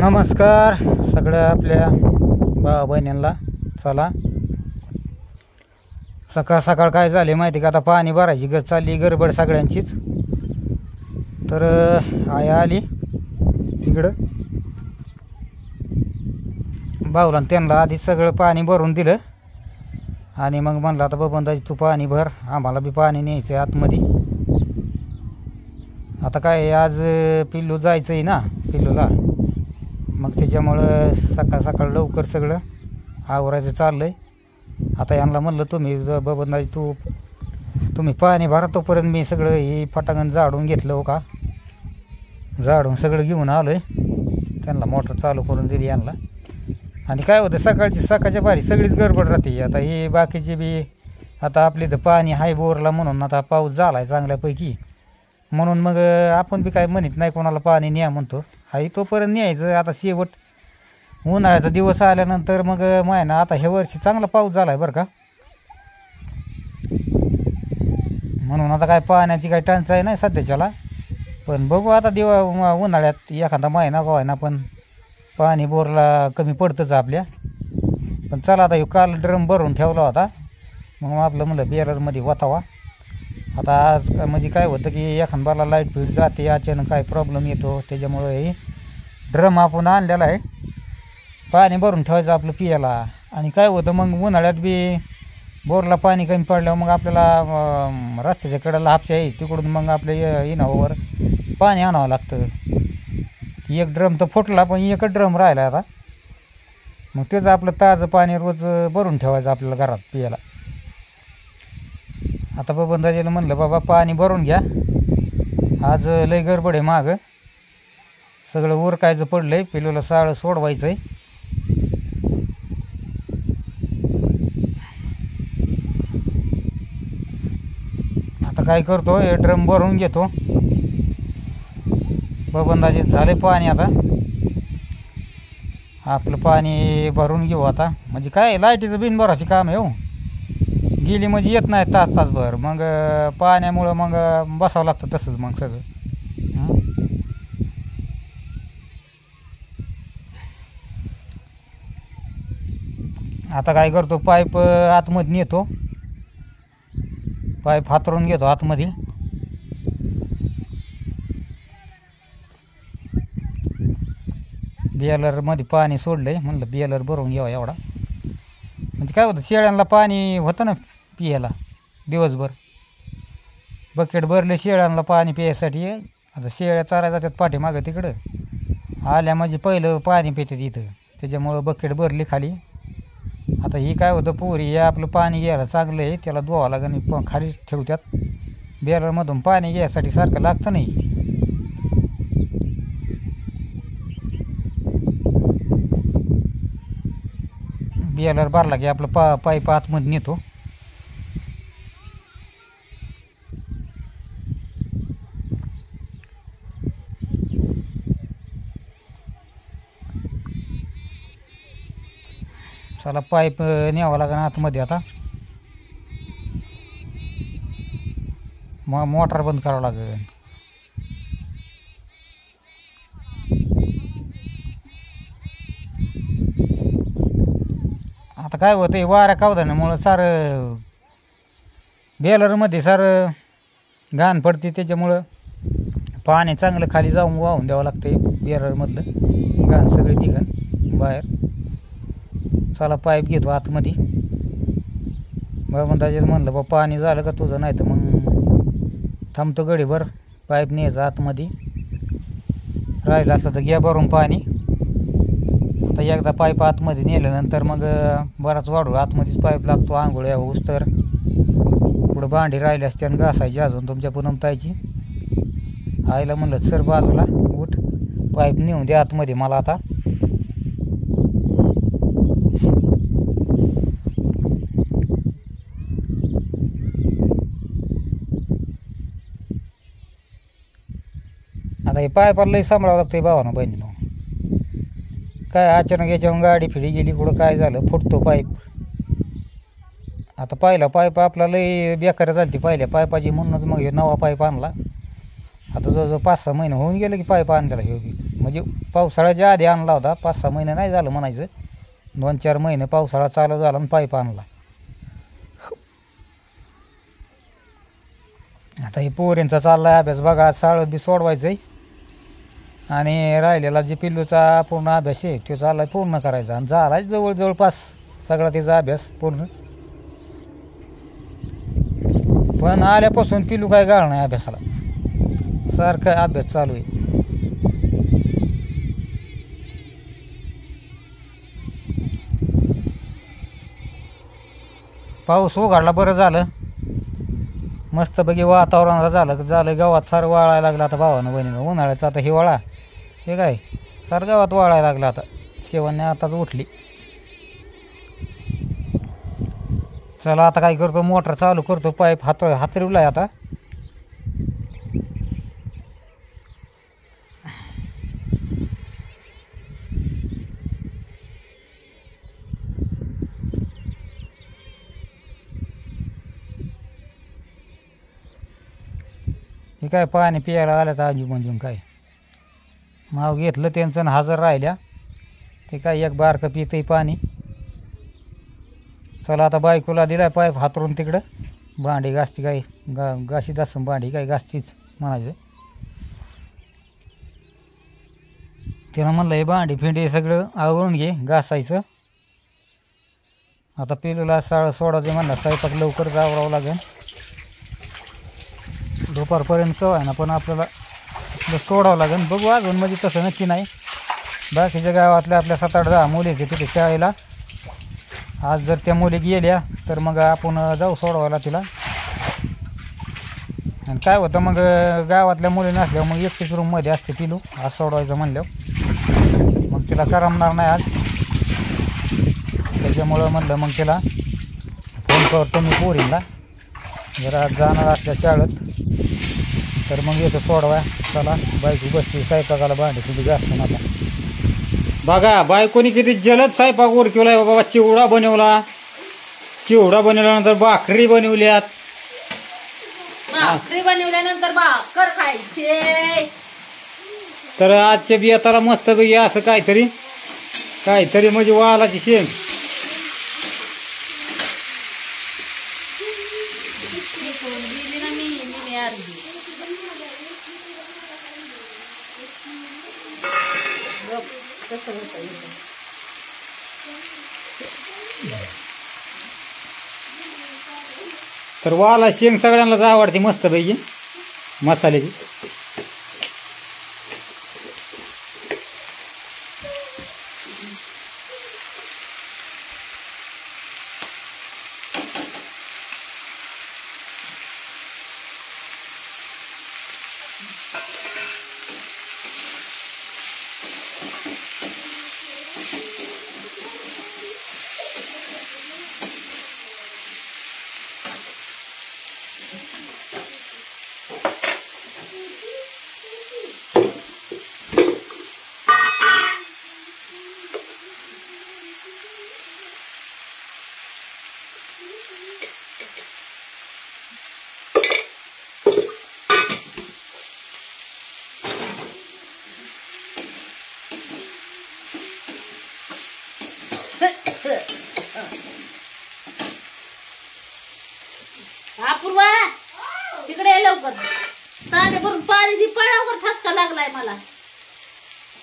नमस्कार सगळ्या आपल्या भावा बहिणींना. चला. सकाळ सकाळ काय झाले माहिती का? आता पाणी भरायची ग चालली गडबड सगळ्यांचीच. तर आया आली इकडं. भाऊला आणि त्यांना आधी सगळं पाणी भरून दिलं. आणि मग म्हणलं आता बबंदाजी तू पाणी भर. आम्हाला बी पाणी न्यायचं आहे आतमध्ये. आता काय आहे, आज पिल्लू जायचं आहे ना पिल्लूला. मग त्याच्यामुळं सकाळ सकाळ लवकर सगळं आवरायचं चाललं आहे आता यांना म्हणलं तुम्ही बाबा नाही तू तुम्ही पाणी भरा तोपर्यंत मी सगळं हे फटांगण जाडून घेतलं हो का? जाडून सगळं घेऊन आलो आहे त्यांना मोटर चालू करून दिली यांना. आणि काय होतं सकाळची सकाळच्या बारी सगळीच गडबड राहते. आता हे बाकीचे बी आता आपले तर पाणी हाय बोरला म्हणून आता पाऊस झाला आहे चांगल्यापैकी. म्हणून मग आपण बी काय म्हणत नाही कोणाला पाणी न्या म्हणतो. हाही तोपर्यंत न्यायचं. आता शेवट उन्हाळ्याचा दिवस आल्यानंतर मग महिना आता ह्या वर्षी चांगला पाऊस झाला आहे बरं का. म्हणून आता काय पाण्याची काही टंचाई नाही सध्याच्याला. पण बघू आता दिवा उन्हाळ्यात एखादा महिना का ना पण पाणी बोरला कमी पडतंच आपल्या. पण चला आता ह्यो काल ड्रम भरून ठेवला होता. मग आपलं म्हणलं बेररमध्ये वतावा. आता आज का- म्हणजे काय होतं की एखाद लाइट फीट जाते अचानक काय प्रॉब्लेम येतो त्याच्यामुळं हे ड्रम आपण आणलेला आहे. पाणी भरून ठेवायचं आपलं पियाला. आणि काय होतं मग उन्हाळ्यात बी बोरला पाणी कमी पडल्यावर मग आपल्याला रस्त्याच्या कडेला हापशा आहे तिकडून मग आपल्या इ- इनावर पाणी आणावं लागतं. एक ड्रम तर फुटला पण एकच ड्रम राहिला आता. मग त्याचं आपलं ताजं पाणी रोज भरून ठेवायचं आपल्याला घरात पियाला. आता बबंदाजीला म्हणलं बाबा पाणी भरून घ्या. आज लय गडबड आहे मागं. सगळं उरकायचं पडलं आहे पिलूला साळं सोडवायचं आहे आता काय करतो हे ड्रम भरून घेतो. बबंदाचे झाले पाणी आता. आपलं पाणी भरून घेऊ आता. म्हणजे काय लाईटीचं बिन बिनभराची काम आहे हो. गेली म्हणजे येत नाही तास तासभर मग पाण्यामुळं मग बसावं लागतं तसंच मग सगळं हं? आता काय करतो पाईप आतमध्ये नेतो. पाईप हातरून घेतो आतमध्ये. बेलरमध्ये पाणी सोडलं आहे म्हणलं बेलर भरून घ्यावा एवढा. म्हणजे काय होतं शेळ्यांना पाणी होतं ना पियाला दिवसभर. बकेट भरले शेळ्यांना पाणी प्यायसाठी. आता शेळ्या चारायला जातात पाठीमागं तिकडं. आल्या म्हणजे पहिलं पाणी पितात इथं. त्याच्यामुळं बकेट भरली खाली. आता ही काय होतं पोरी हे आपलं पाणी घ्यायला चांगलं आहे त्याला धुवा लागेल आणि प खालीच ठेवतात बेरमधून पाणी घ्यायसाठी सारखं लागतं नाही. बेलर भरला की आपलं पा पाईप आतमध्ये नेतो. चला पाईप न्यावं न्यावा लागेल आतमध्ये आता. मग मोटर बंद करावं लागेल. आता काय होतं वाऱ्या कावधानामुळं सारं बेलरमध्ये सारं घाण पडते त्याच्यामुळं पाणी चांगलं खाली जाऊन वाहून द्यावं लागते बेलरमधलं. घाण सगळी निघन बाहेर. चला पाईप घेतो आतमध्ये. बाबा म्हणलं बा पाणी झालं का तुझं? नाही तर मग थांबतो गडीभर पाईप न्यायचं आतमध्ये. राहिलं असलं तर घ्या भरून पाणी. आता एकदा पाईप आतमध्ये नेल्यानंतर मग बराच वाढू आतमध्येच पाईप लागतो आंघोळ्या होऊस तर. पुढं भांडी राहिली असते आणि घासायची अजून तुमच्या पुनमतायची आईला म्हणलं सर बाजूला उठ पाईप नेऊन द्या आतमध्ये मला आता. आता हे पायपाला लई सांभाळावं लागतं भावानं बहिणीनं. काय अचानक याच्यावर गाडी फिरी गेली कुठं काय झालं फुटतो पाईप. आता पाहिला पाईप आपला लई बेकार झाली पहिल्या पायपाची म्हणूनच मग हे नवा पाईप आणला. आता जवळजवळ पाच सहा महिने होऊन गेलं की पाईप आणलेला हे बी. म्हणजे पावसाळ्याच्या आधी आणला होता पाच सहा महिने नाही झालं म्हणायचं. दोन चार महिने पावसाळा चालू झाला आणि पाईप आणला. आता हे पोरींचा चाललाय अभ्यास बघा आज शाळेत बी सोडवायचं आहे आणि राहिलेला जे पिल्लूचा पूर्ण अभ्यास आहे तो चाललाय पूर्ण करायचा. आणि झाला जवळ जवळपास सगळा त्याचा अभ्यास पूर्ण. पण आल्यापासून पिल्लू काय गाळ नाही अभ्यासाला. सारखा अभ्यास चालू आहे. पाऊस उघडला बरं झालं. मस्तपैकी वातावरणाला झालं झालं. गावात सारं वाळायला लागलं आता भावानं बहिणीनं. उन्हाळ्याचा आता हिवाळा. हे काय? सार गावात वाळायला लागलं आता. शेवण्या आताच उठली. चला आता काय करतो? मोटर चालू करतो. पाईप हात हातरवलाय आता. हे काय पाणी प्यायला आलं तर आजू काय? माव घेतलं त्यांचं हजर राहिल्या. ते काय एक बारकं पितही पाणी. चला आता बायकोला दिलाय पाईप हातरून तिकडं. भांडी घासती काही गा घाशीत असं भांडी काही घासतीच म्हणायचं. तिनं म्हणलं हे भांडी फिंडी सगळं आवरून घे घासायचं. आता पिलूला साळ सोडायचं म्हणलं स्वयंपाक लवकर आवरावं लागेल. दुपारपर्यंत कवाय ना पण आपल्याला सोडावं लागेल. बघू अजून म्हणजे तसं नक्की नाही. बाकीच्या गावातल्या आपल्या सात आठ दहा मुली आहेत तिथे शाळेला. आज जर त्या मुली गेल्या तर मग आपण जाऊ सोडवायला तिला. आणि काय होतं मग गावातल्या मुली नसल्या मग एकटीच रूममध्ये असते पिलू. आज सोडवायचं म्हणल्यावर. मग तिला करमणार नाही आज. त्याच्यामुळं म्हणलं मग तिला फोन करतो मी पोरीला जर आज जाणार असल्या शाळेत. तर मग येतो सोडवा. चला बायको बसली स्वयंपाकाला भांडी तुझी घासून आता बघा बायकोनी किती जलद स्वयंपाक उरकिवलाय बाबा चिवडा बनवला. चिवडा बनवल्यानंतर भाकरी बनवल्यात. भाकरी बनवल्यानंतर भाकर खायचे. तर आजच्या बियाताला मस्तपैकी असं काहीतरी काहीतरी म्हणजे वालाची शेंग दिली ना मी मी अर्धी गप, कसं होतं इथं. तर वाला शेंग सगळ्यांनाच आवडते मस्तपैकी मसाल्याची.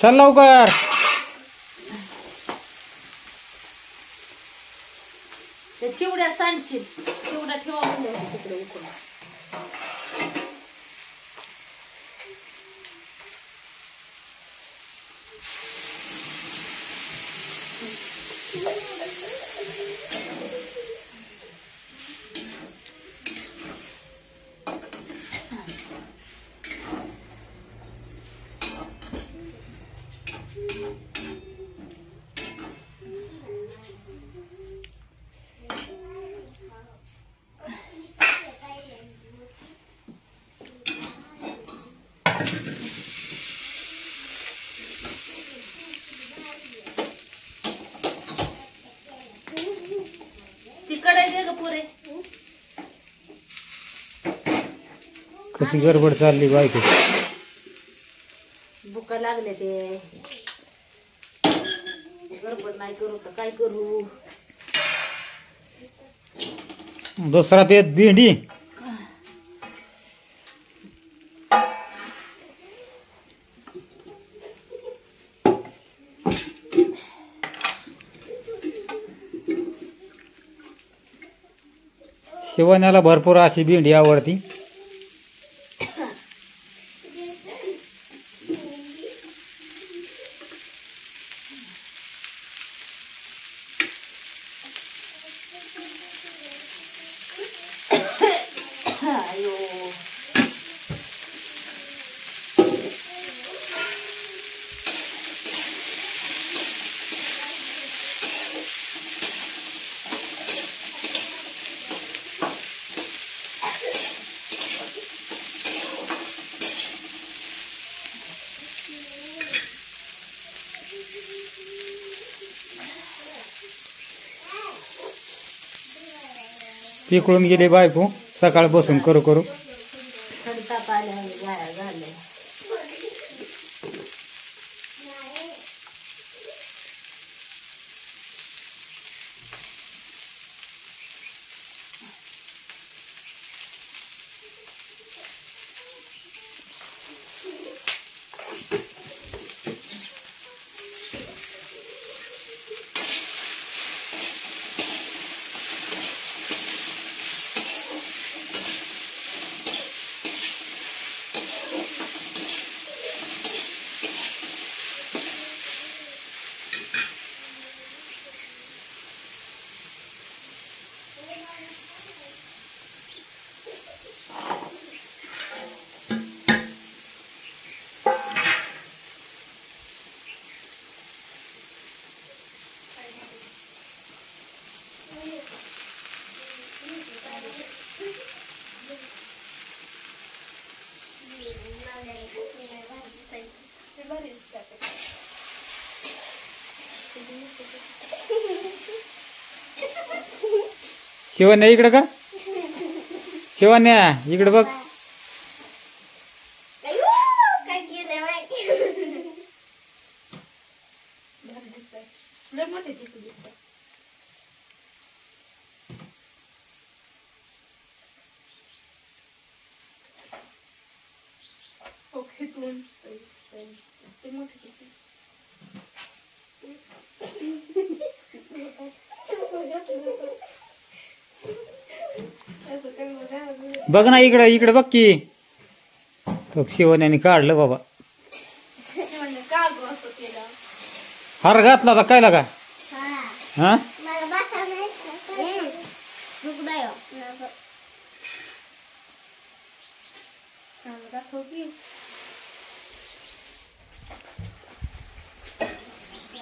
चल लवकर चिवड्या सांडची चिवड्या ठेवा म्हणले तिकडे उकळून. तिकडे दे ग पुरे कशी गडबड चालली बायको बुका लागले ते. गडबड नाही करू तर काय करू? दुसरा पेत भेंडी. शिवण्याला भरपूर अशी भेंडी आवडती. इकडून गेले बायको. सकाळ बसून करू करू. शिवण्या इकडं का? शिवण्या इकडं बघ काय केलं माहिती लय मोठे तिथे दिसतात. बघ ना इकडं इकडं बघ की. तो शिवण्याने काढलं बाबा. हार घातला होता काय लागा हा. मला बसा नाही रुग्णायो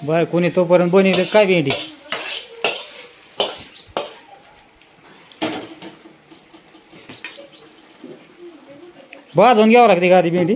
बाय कोणी तोपर्यंत बनवलं काय भेंडी? भाजून घ्यावं लागते का आधी भेंडी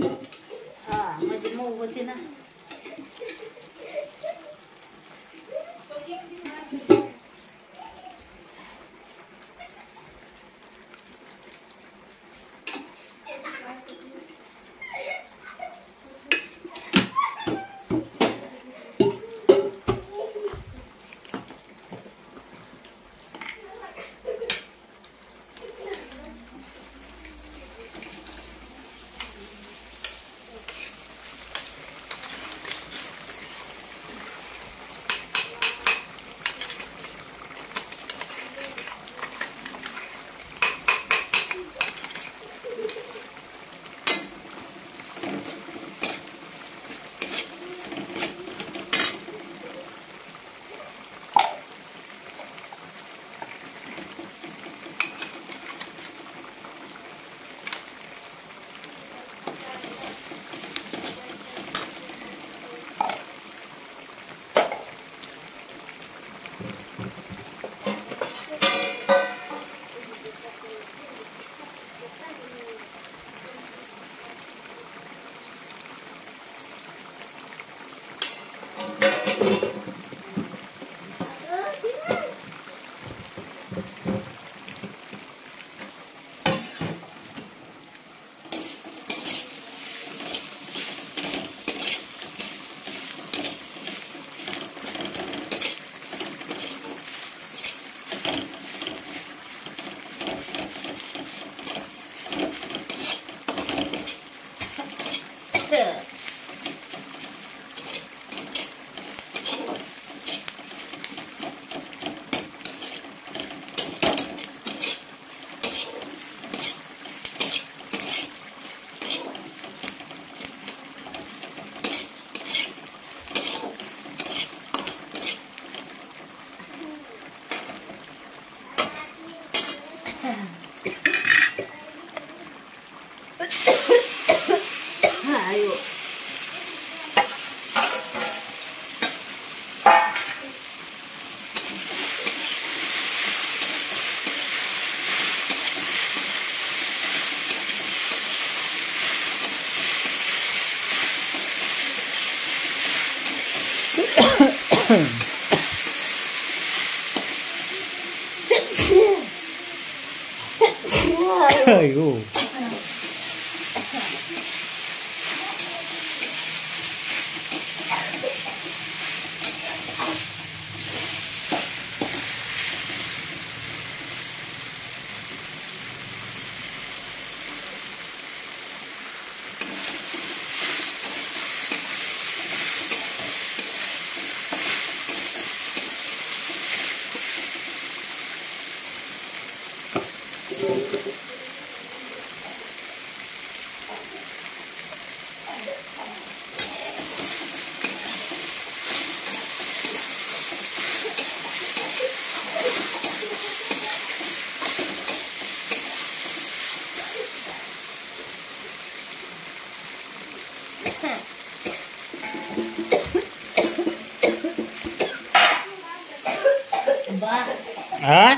हा?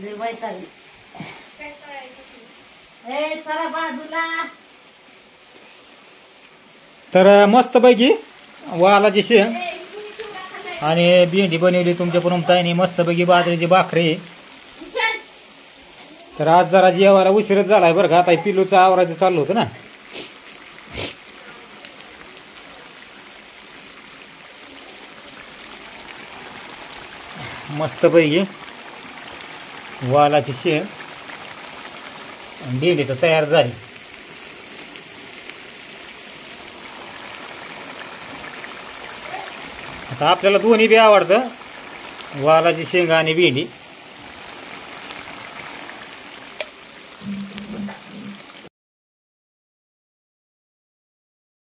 लय वैताग. तर मस्तपैकी वालाची शेंग आणि भेंडी बनवली तुमच्या परमताईने मस्तपैकी बाजरीची भाकरी. तर आज जरा जेवायला उशीरच झालाय बरं का? आता पिलूचं आवरायचं चाललं होतं ना. मस्तपैकी वालाची शेंग आणि भेंडी तर तयार झाली. आता आपल्याला दोन्ही बी आवडतं वालाची शेंगा आणि भेंडी.